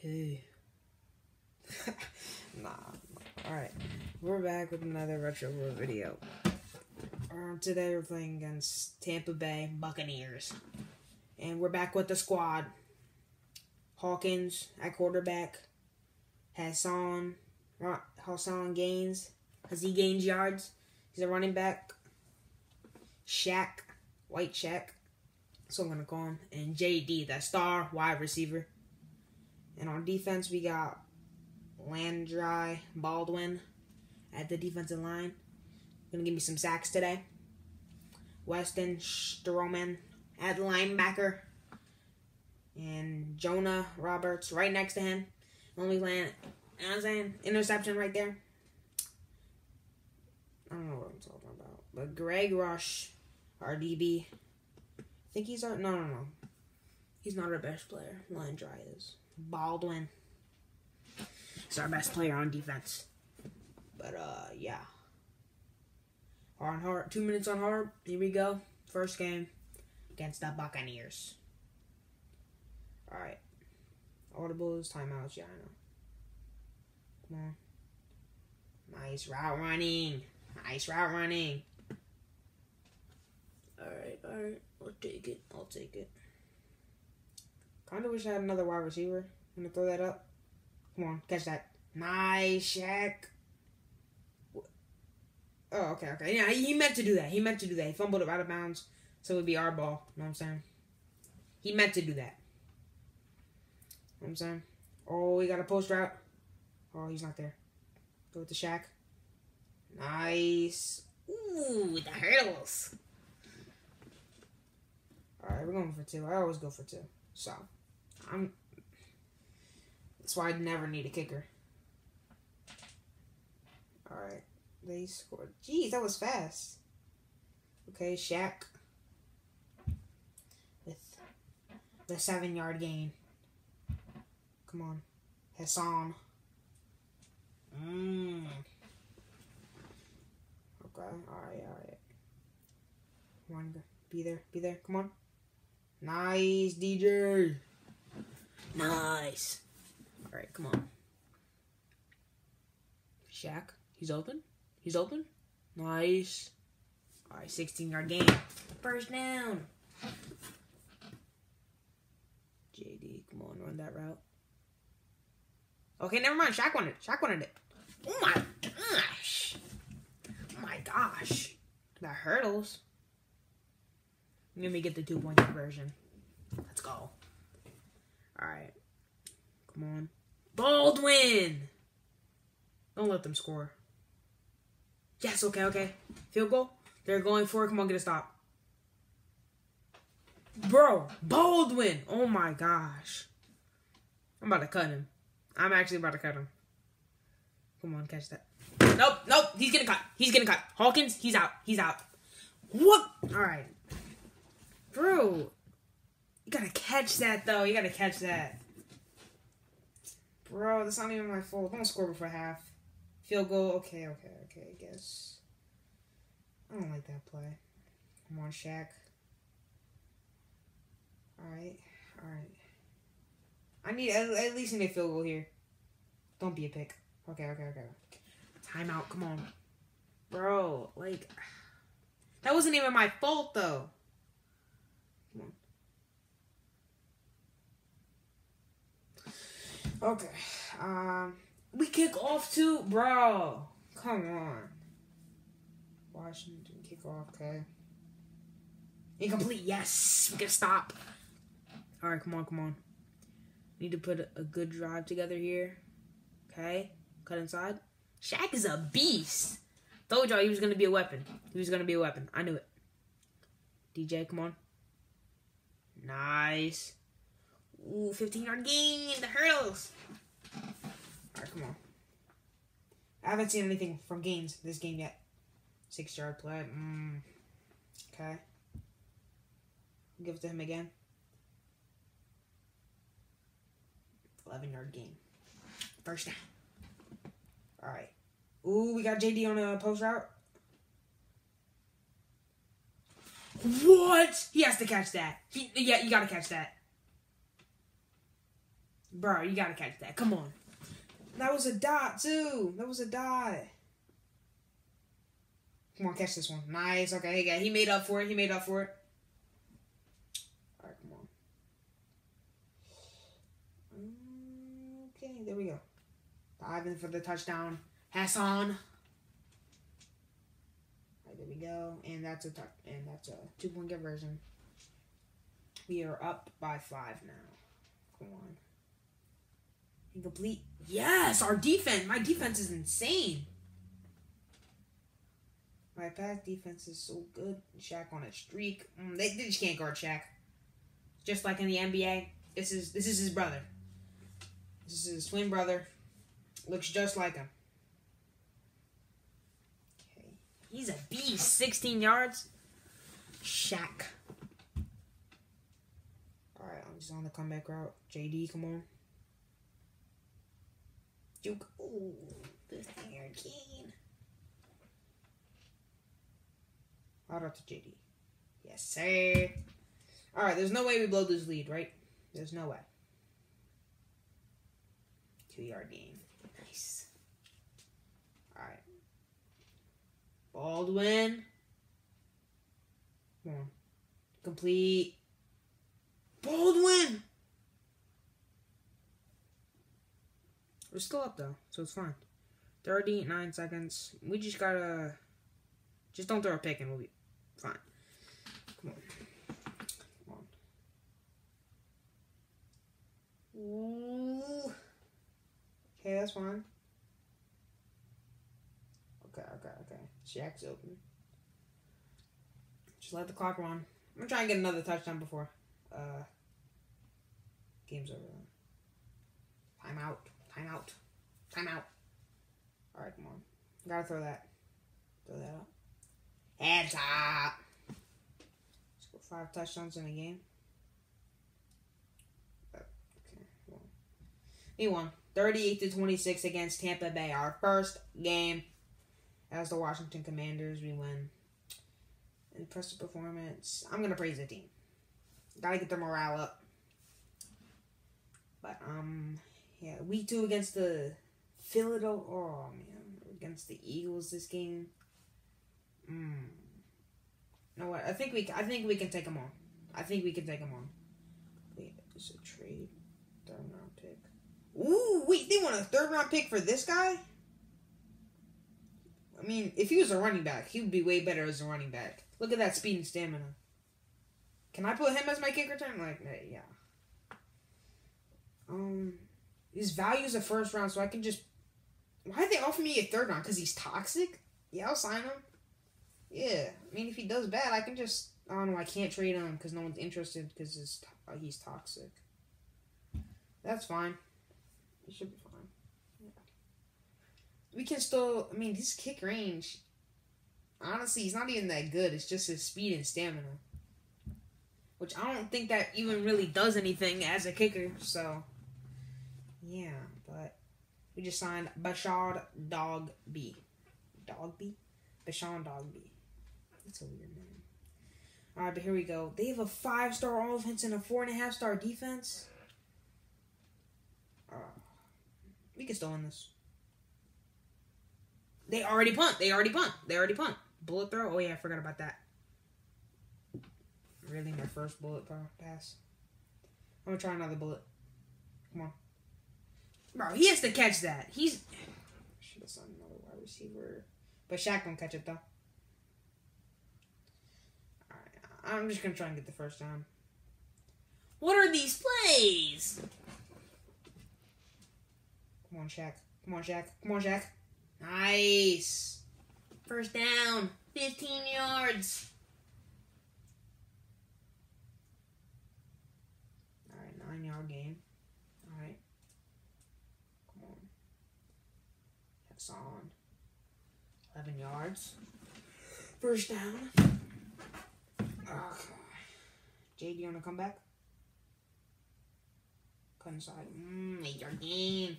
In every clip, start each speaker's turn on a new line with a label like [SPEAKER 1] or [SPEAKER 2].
[SPEAKER 1] Hey. nah. Alright. We're back with another Retro Bowl video. Um, today we're playing against Tampa Bay Buccaneers. And we're back with the squad. Hawkins at quarterback. Hassan. Hassan Gaines. Has he gains yards? He's a running back. Shaq. White Shaq. So I'm gonna call him. And JD, that star wide receiver. And on defense, we got Landry Baldwin at the defensive line. Gonna give me some sacks today. Weston Stroman at linebacker. And Jonah Roberts right next to him. Only land, I'm saying? Interception right there. I don't know what I'm talking about. But Greg Rush, our DB. I think he's our, no, no, no. He's not our best player. Landry is. Baldwin. He's our best player on defense. But uh yeah. On hard two minutes on hard. Here we go. First game against the Buccaneers. Alright. Audibles, timeouts, yeah, I know. Come on. Nice route running. Nice route running. Alright, alright. I'll take it. I'll take it. Kind of wish I had another wide receiver. I'm gonna throw that up. Come on, catch that. Nice, Shaq. Oh, okay, okay. Yeah, he meant to do that. He meant to do that. He fumbled it out of bounds, so it would be our ball. You know what I'm saying? He meant to do that. You know what I'm saying? Oh, we got a post route. Oh, he's not there. Go with the Shaq. Nice. Ooh, the hurdles. Alright, we're going for two. I always go for two. So, I'm. That's why I never need a kicker. Alright, they scored. Jeez, that was fast. Okay, Shaq. With the seven yard gain. Come on. Hassan. Mmm. Okay, alright, alright. Come on, be there, be there, come on. Nice, DJ. Nice. All right, come on. Shaq, he's open. He's open. Nice. All right, 16 yard game. First down. JD, come on, run that route. Okay, never mind. Shaq wanted it. Shaq wanted it. Oh my gosh. Oh my gosh. That hurdles. Let me get the two point conversion. Let's go. Alright. Come on. Baldwin! Don't let them score. Yes, okay, okay. Field goal. They're going for it. Come on, get a stop. Bro, Baldwin! Oh my gosh. I'm about to cut him. I'm actually about to cut him. Come on, catch that. Nope, nope. He's getting cut. He's getting cut. Hawkins, he's out. He's out. What? Alright. Bro, you gotta catch that though. You gotta catch that. Bro, that's not even my fault. Don't score before half. Field goal. Okay, okay, okay. I guess. I don't like that play. Come on, Shaq. Alright, alright. I need at, least need a field goal here. Don't be a pick. Okay, okay, okay. Timeout. Come on, bro. Like that wasn't even my fault though. Okay. Um, we kick off too, bro. Come on. Washington kick off. Okay. Incomplete. Yes. We can stop. All right. Come on. Come on. Need to put a, good drive together here. Okay. Cut inside. Shaq is a beast. Told y'all he was gonna be a weapon. He was gonna be a weapon. I knew it. DJ, come on. Nice. Ooh, 15 yard gain. The hurdles. Alright, come on. I haven't seen anything from Gaines this game yet. Six yard play. Mm. Okay. Give it to him again. 11 yard gain. First down. Alright. Ooh, we got JD on a post route. What? He has to catch that. He, yeah, you gotta catch that. Bro, you gotta catch that. Come on. That was a dot, too. That was a dot. Come on, catch this one. Nice. Okay, yeah, he made up for it. He made up for it. All right, come on. Okay, there we go. Diving for the touchdown. Hassan. Right, there we go. And that's a touch. And that's a two point conversion. We are up by five now. Come on. Incomplete. Yes, our defense. My defense is insane. My pass defense is so good. Shaq on a streak. Mm, they, they just can't guard Shaq. Just like in the NBA, this is this is his brother. This is his twin brother. Looks just like him. Okay. He's a beast. 16 yards. Shaq. Alright, I'm just on the comeback route. JD, come on. Juke. Ooh, this Harry Kane. Out to JD. Yes, sir. Alright, there's no way we blow this lead, right? There's no way. Two yard gain. Nice. Alright. Baldwin. Come on. Complete. Baldwin! We're still up though, so it's fine. 39 seconds. We just gotta. Just don't throw a pick and we'll be fine. Come on. Come on. Ooh. Okay, that's fine. Okay, okay, okay. Shaq's open. Just let the clock run. I'm gonna try and get another touchdown before uh game's over. Time out. Time out. Time out. Alright, come on. Gotta throw that. Throw that up. Heads up. Go five touchdowns in a game. Uh, Okay, well. We won. 38 to 26 against Tampa Bay. Our first game as the Washington Commanders. We win. Impressive performance. I'm gonna praise the team. Gotta get their morale up. But um yeah, week two against the Philadelphia. Oh man, against the Eagles this game. Mm. You know what? I think we. I think we can take them on. I think we can take them on. Wait, it's a trade. Third round pick. Ooh, wait, they want a third round pick for this guy? I mean, if he was a running back, he would be way better as a running back. Look at that speed and stamina. Can I put him as my kick return? Like, yeah. Um, his value is a first round, so I can just. Why did they offer me a third round? Because he's toxic? Yeah, I'll sign him. Yeah, I mean, if he does bad, I can just. I don't know. I can't trade him because no one's interested because he's uh, he's toxic. That's fine. It should be fine. Yeah. We can still. I mean, his kick range. Honestly, he's not even that good. It's just his speed and stamina. Which I don't think that even really does anything as a kicker. So, yeah, but we just signed Bashard Dog B. Dog B? Bashan Dog B. That's a weird name. Alright, but here we go. They have a five star offense and a four and a half star defense. Uh, we can still win this. They already punt. They already punt. They already punt. Bullet throw. Oh yeah, I forgot about that. Really, my first bullet pass. I'm gonna try another bullet. Come on, bro. He has to catch that. He's should have signed another wide receiver, but Shaq don't catch it though. All right, I'm just gonna try and get the first down. What are these plays? Come on, Shaq. Come on, Shaq. Come on, Shaq. Nice. First down. 15 yards. Alright, nine yard game. Alright. Come on. That's on. 11 yards. First down. Okay. JD on the comeback. Cut inside. Mmm, eight yard game.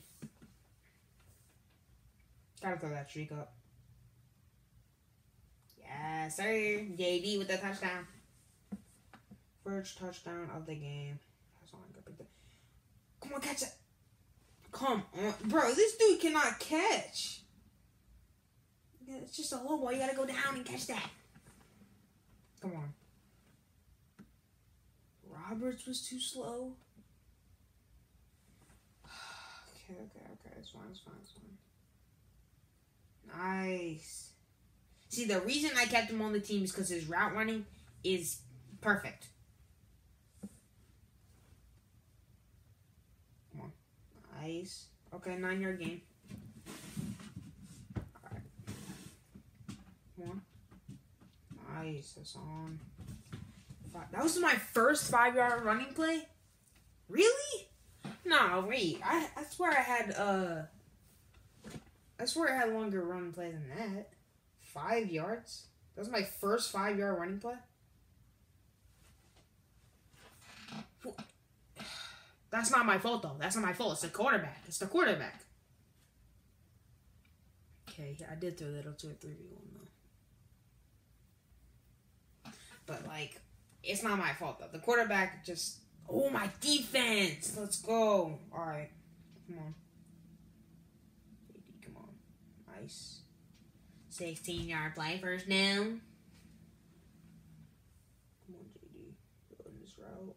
[SPEAKER 1] Gotta throw that streak up. Yes, sir. JD with the touchdown. First touchdown of the game. That's all I got. Come on, catch it. Come on. Bro, this dude cannot catch. Yeah, it's just a low ball. You gotta go down and catch that. Come on. Roberts was too slow. Okay, okay, okay. It's fine, it's fine, it's fine. Nice. See, the reason I kept him on the team is because his route running is perfect. Come on. Nice. Okay, nine yard game. Come. Nice. That's on. Five. That was my first five yard running play? Really? No, wait. I, I swear I had, uh. I swear I had longer running play than that. Five yards? That was my first five yard running play? That's not my fault though. That's not my fault. It's the quarterback. It's the quarterback. Okay, I did throw that up to a three v one though. But like, it's not my fault though. The quarterback just. Oh my defense! Let's go. All right, come on. Come on. Nice. 16 yard play first down. Come on, JD. Run this route.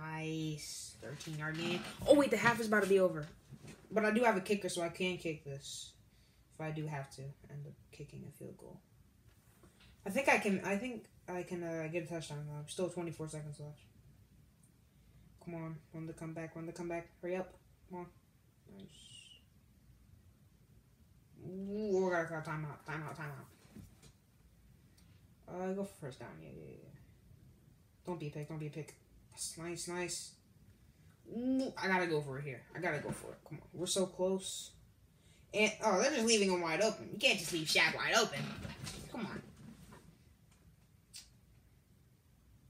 [SPEAKER 1] Nice. 13 yard gain. Oh, wait, the half is about to be over. But I do have a kicker, so I can kick this. If I do have to end up kicking a field goal. I think I can. I think I can uh, get a touchdown. I'm still 24 seconds left. Come on, run the comeback, run the comeback. Hurry up. Come on. Nice. Ooh, we gotta call timeout, timeout, timeout. Uh, go for first down. Yeah, yeah, yeah. Don't be a pick. Don't be a pick. That's nice, nice. Ooh, mm, I gotta go for it here. I gotta go for it. Come on, we're so close. And oh, they're just leaving him wide open. You can't just leave Shaq wide open. Come on,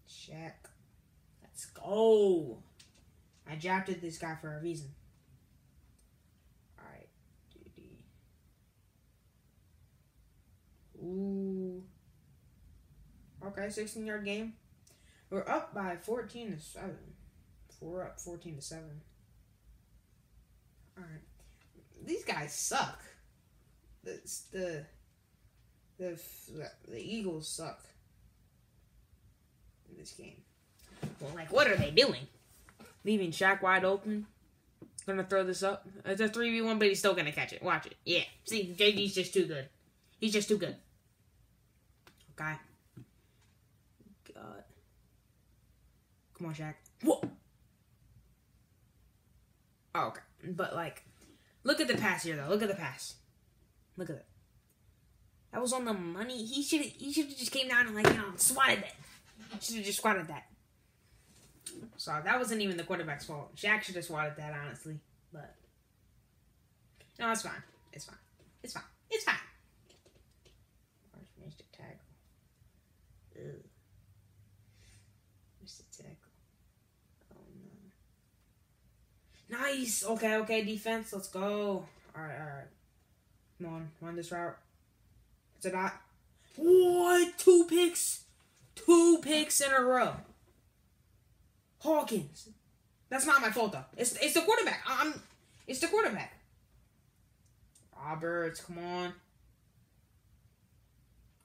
[SPEAKER 1] Shaq. Let's go. I drafted this guy for a reason. All right. Ooh. Okay, 16 yard game. We're up by 14 to 7. We're up 14 to 7. Alright. These guys suck. The, the, the, the Eagles suck in this game. Well, like, what are they doing? Leaving Shaq wide open. Gonna throw this up. It's a 3v1, but he's still gonna catch it. Watch it. Yeah. See, JD's just too good. He's just too good. Okay. Come on, Shaq. Whoa. Oh, okay. But like, look at the pass here, though. Look at the pass. Look at it. That was on the money. He should he should have just came down and like you know swatted it. Should have just swatted that. So that wasn't even the quarterback's fault. Shaq should have swatted that honestly, but no, it's fine. It's fine. It's fine. It's fine. Missed a tackle. Ugh. Missed a tackle. Oh no. Nice. Okay. Okay. Defense. Let's go. All right. All right. Come on. Run this route. It's a dot. What? Two picks. Two picks in a row. Hawkins. That's not my fault though. It's it's the quarterback. I'm. It's the quarterback. Roberts. Come on. At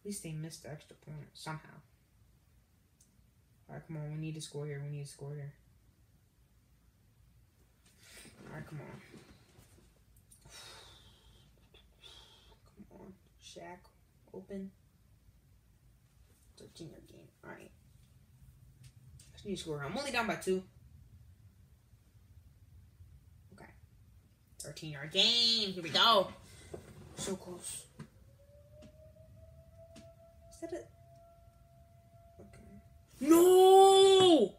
[SPEAKER 1] least they missed the extra point somehow. Alright, come on. We need to score here. We need to score here. Alright, come on. Come on. Shaq. Open. 13 yard game. Alright. Just need to score. I'm only down by two. Okay. 13 yard game. Here we go. So close. Is that it? Okay. No!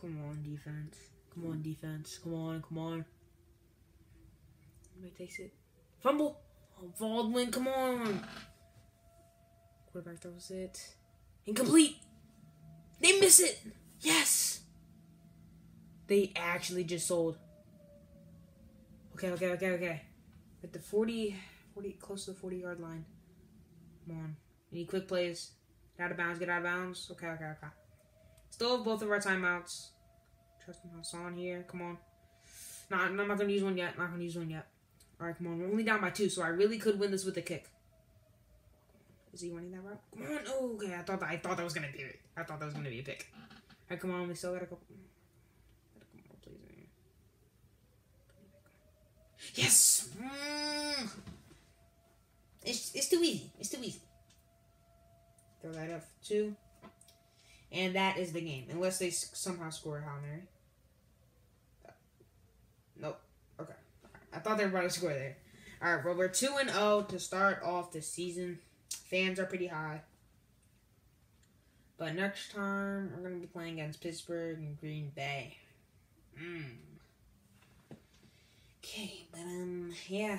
[SPEAKER 1] Come on, defense. Come on, defense. Come on, come on. Somebody takes it. Fumble! Oh, Baldwin, come on! Quarterback throws it. Incomplete! They miss it! Yes! They actually just sold. Okay, okay, okay, okay. At the 40, 40 close to the 40 yard line. Come on. Need quick plays. Get out of bounds. Get out of bounds. Okay, okay, okay. Still have both of our timeouts. Trust me, Hassan here. Come on. Nah, I'm not gonna use one yet. Not gonna use one yet. All right, come on. We're only down by two, so I really could win this with a kick. Is he running that route? Come on. Oh, okay. I thought that, I thought that was gonna be it. I thought that was gonna be a pick. All right, come on. We still gotta go. Yes. Mm. It's it's too easy. It's too easy. Throw that up two. And that is the game. Unless they somehow score a Hail Mary. Nope. Okay. I thought they were about to score there. All right, well, we're 2 and 0 to start off the season. Fans are pretty high. But next time, we're going to be playing against Pittsburgh and Green Bay. Mm. Okay, but, um, yeah.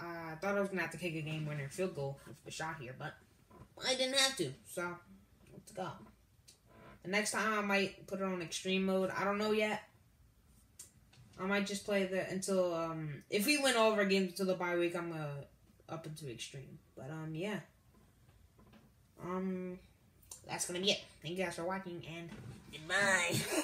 [SPEAKER 1] Uh, I thought I was going to have to kick a game winner field goal with the shot here, but I didn't have to. So, let's go. The next time I might put it on extreme mode. I don't know yet. I might just play the until um if we win all of our games until the bye week, I'm uh up into extreme. But um yeah. Um that's gonna be it. Thank you guys for watching and goodbye.